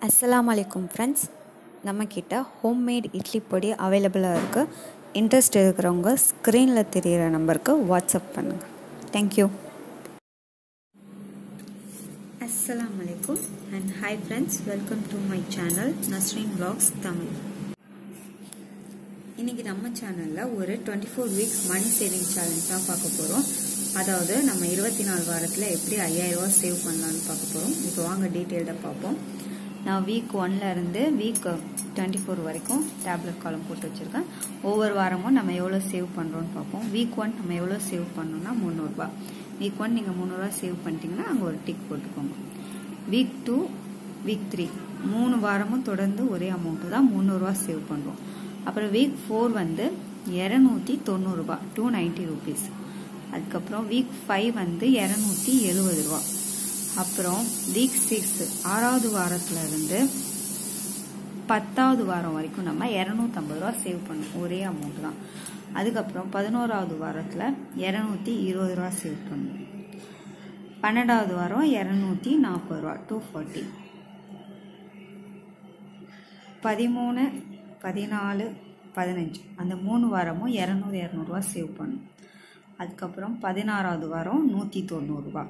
அஸ்லாம் அலைக்கும் ஃப்ரெண்ட்ஸ் நம்மக்கிட்ட ஹோம்மேட் இட்லி பொடி அவைலபிளாக இருக்குது இன்ட்ரெஸ்ட் இருக்கிறவங்க ஸ்க்ரீனில் தெரிகிற நம்பருக்கு வாட்ஸ்அப் பண்ணுங்கள் தேங்க்யூ அஸ்லாம் அலைக்கும் and hi friends welcome to my channel Nasreen blogs Tamil இன்றைக்கி நம்ம சேனலில் ஒரு twenty four weeks money saving challenge தான் பார்க்க போகிறோம் அதாவது நம்ம இருபத்தி நாலு வாரத்தில் எப்படி ஐயாயிரரூவா சேவ் பண்ணலான்னு பார்க்க போகிறோம் இப்போ வாங்க டீட்டெயில்டாக பார்ப்போம். நான் வீக் ஒன்லேருந்து வீக் டுவெண்ட்டி ஃபோர் வரைக்கும் டேப்லெட் காலம் போட்டு வச்சுருக்கேன். ஒவ்வொரு வாரமும் நம்ம எவ்வளோ சேவ் பண்ணுறோன்னு பார்ப்போம். வீக் ஒன் நம்ம எவ்வளோ சேவ் பண்ணோம்னா முந்நூறுரூபா வீக் ஒன் நீங்கள் முந்நூறுரூவா சேவ் பண்ணிட்டீங்கன்னா அங்கே ஒரு டிக் போட்டுக்கோங்க. வீக் டூ வீக் த்ரீ மூணு வாரமும் தொடர்ந்து ஒரே அமௌண்ட்டு தான் முந்நூறுரூவா சேவ் பண்ணுறோம் அப்புறம் வீக் ஃபோர் வந்து இரநூத்தி தொண்ணூறுரூபா டூ நைன்ட்டி ருபீஸ் அதுக்கப்புறம் வீக் ஃபைவ் வந்து இரநூத்தி எழுபது ரூபா. அப்புறம் வீக் சிக்ஸ் ஆறாவது வாரத்தில் இருந்து பத்தாவது வாரம் வரைக்கும் நம்ம இரநூத்தம்பது ரூபா சேவ் பண்ணணும் ஒரே அமௌண்ட் தான். அதுக்கப்புறம் பதினோராவது வாரத்தில் இரநூத்தி இருபது ரூபா சேவ் பண்ணணும் பன்னெண்டாவது வாரம் இரநூத்தி நாற்பது ரூபா டூ ஃபார்ட்டி பதிமூணு பதினாலு பதினஞ்சு. அந்த மூணு வாரமும் இரநூறு இரநூறுவா சேவ் பண்ணும். அதுக்கப்புறம் பதினாறாவது வாரம் நூற்றி தொண்ணூறுரூவா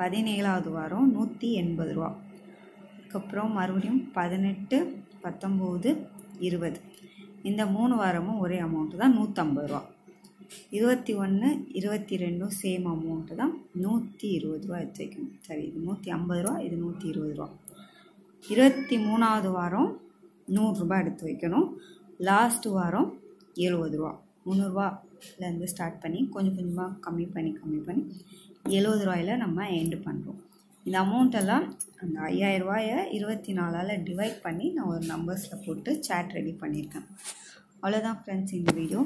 பதினேழாவது வாரம் நூற்றி எண்பது ரூபா. அதுக்கப்புறம் மறுபடியும் பதினெட்டு பத்தொம்போது இருபது. இந்த மூணு வாரமும் ஒரே அமௌண்ட்டு தான் நூற்றம்பது ரூபா. இருபத்தி ஒன்று இருபத்தி ரெண்டும் சேம் அமௌண்ட்டு தான் நூற்றி இருபது ரூபா எடுத்து வைக்கணும். சரி இது நூற்றி ஐம்பது ரூபா இது நூற்றி இருபது ரூபா. இருபத்தி மூணாவது வாரம் நூறுரூபா எடுத்து வைக்கணும். லாஸ்ட் வாரம் எழுபது ரூபா. முந்நூறுரூவாலேருந்து ஸ்டார்ட் பண்ணி கொஞ்சம் கொஞ்சமாக கம்மி பண்ணி கம்மி பண்ணி எழுபது ரூபாயில் நம்ம எண்டு பண்ணுறோம் இந்த அமௌண்ட்டெல்லாம் அந்த ஐயாயிரம் ரூபாயை இருபத்தி நாலால் டிவைட் பண்ணி நான் ஒரு நம்பர்ஸில் போட்டு சேட் ரெடி பண்ணியிருக்கேன். அவ்வளோதான் ஃப்ரெண்ட்ஸ் இந்த வீடியோ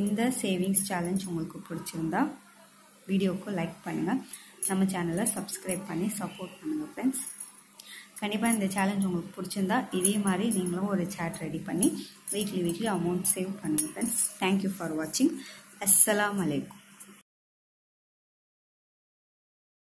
இந்த சேவிங்ஸ் சேலஞ்ச் உங்களுக்கு பிடிச்சிருந்தா வீடியோவுக்கு லைக் பண்ணுங்கள் நம்ம சேனலை சப்ஸ்கிரைப் பண்ணி சப்போர்ட் பண்ணுங்கள் ஃப்ரெண்ட்ஸ் கண்டிப்பாக இந்த சேலஞ்ச் உங்களுக்கு பிடிச்சிருந்தா இதே மாதிரி நீங்களும் ஒரு சேட் ரெடி பண்ணி வீக்லி வீக்லி அமௌண்ட் சேவ் பண்ணுங்கள் ஃப்ரெண்ட்ஸ் தேங்க்யூ ஃபார் வாட்சிங் அஸ்ஸலாம் அலைக்கும்